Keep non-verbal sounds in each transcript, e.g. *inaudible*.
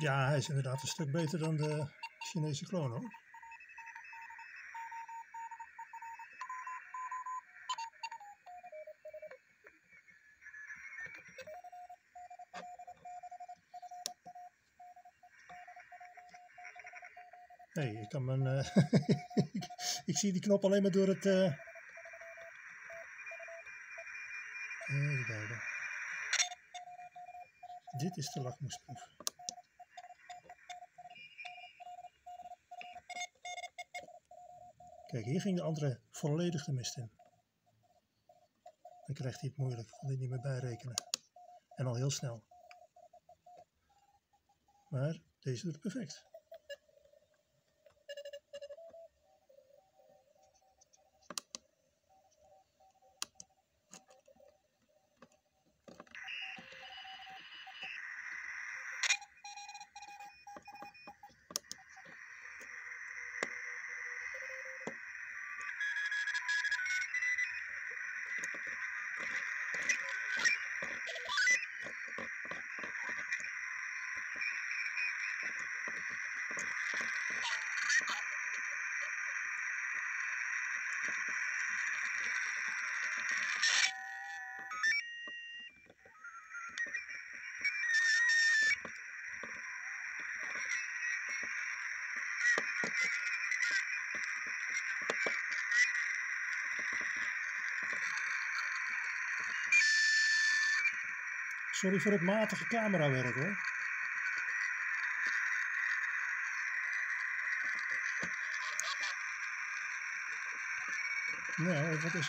Ja, hij is inderdaad een stuk beter dan de Chinese kloon hoor. Hé, hey, ik kan mijn. *laughs* Uh, ik, zie die knop alleen maar door het. Uh... Even kijken. Dit is de lakmoesproef. Kijk, hier ging de andere volledig de mist in. Dan krijgt hij het moeilijk, kan hij niet meer bijrekenen. En al heel snel. Maar deze doet perfect. Sorry voor het matige camerawerk hoor. Nou, wat is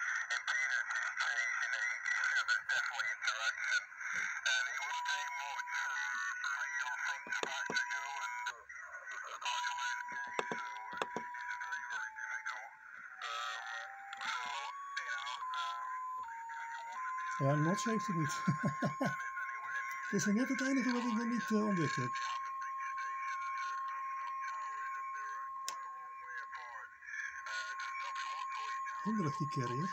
Ja, Nots heeft het niet. *laughs* Het is net het enige wat ik nog niet uh, ontdekt heb. Hinderlijk die carrier.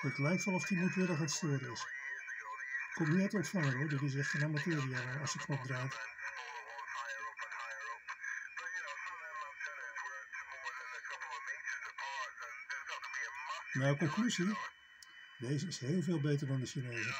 Het lijkt wel of die moedwillig aan het storen is. Komt niet uit ontvangen hoor, dit is echt een amateur die als de knop draait. Nou, conclusie. Deze is heel veel beter dan de Chinese.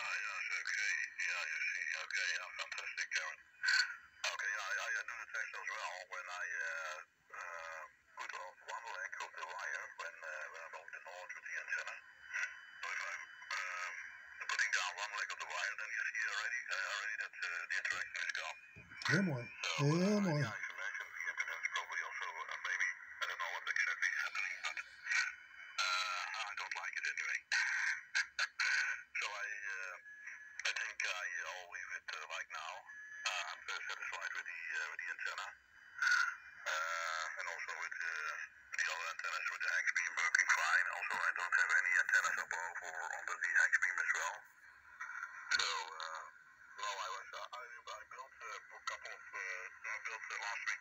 Heel mooi. Heel mooi.